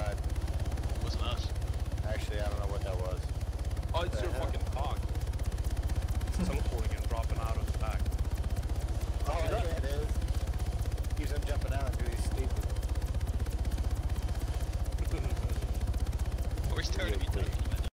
just It Wasn't us. Actually, I don't know what that was. Oh, it's The your hell? fucking cock. Teleporting and dropping out of the back. Oh, yeah, it is. Keeps on jumping out because he's stupid. Or he's turning me.